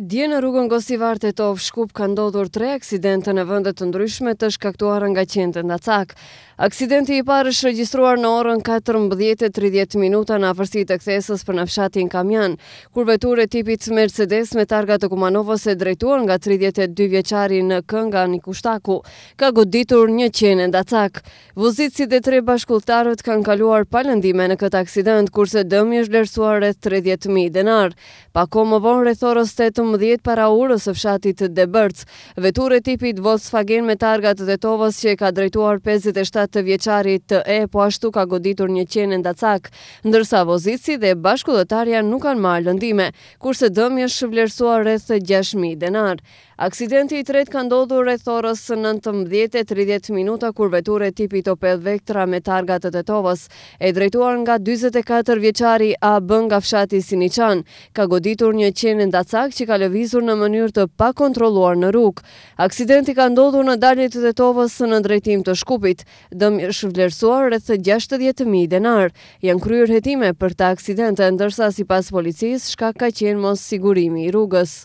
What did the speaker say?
Dje në rrugën Gostivar Tetovë Shkup ka ndodhur tre aksidente në vende të ndryshme të shkaktuara nga qentë endacak. Aksidenti i parë është regjistruar në orën 14:30 minuta në afërsi të kthesës për në fshatin Kamjan, kur veturë e tipit Mercedes me targa të Kumanovës e drejtuar nga 32 vjeçari NK nga Nikushtaku, ka goditur një qen endacak. Vozitësi dhe tre bashkudhëtarët kanë kaluar pa lëndime në këtë aksident, kurse dëmi është vlerësuar rreth tridhjetë mijë denarë. Pak kohë më vonë, rreth orës tetëmbëdhjetë para urës së fshatit Debërc, veturë e tipit Volkswagen me targa të Tetovës që e ka drejtuar pesëdhjetë e shtatë vjeçari TE po ashtu ka goditur një qen endacak, ndërsa vozitësi dhe bashkudhëtarja nuk kanë marrë lëndime, kurse dëmi është vlerësuar rreth gjashtë mijë denarë. Aksidenti i tretë ka ndodhur rreth orës nëntëmbëdhjetë e tridhjetë minuta kur veturë e tipit Opel Vectra me targa të Tetovës, e drejtuar nga dyzet e katër vjeçari AB nga fshati Siniçan, ka goditur një qen endacak që ka lëvizur në mënyrë të pakontrolluar në rrugë. Aksidenti ka ndodhur në dalje të Tetovës në drejtim të Shkupit. Dëmi është vlerësuar rreth gjashtëdhjetë mijë denarë. Janë kryer hetime për tre aksidente, ndërsa sipas policisë shkak ka qenë mossigurimi i rrugës.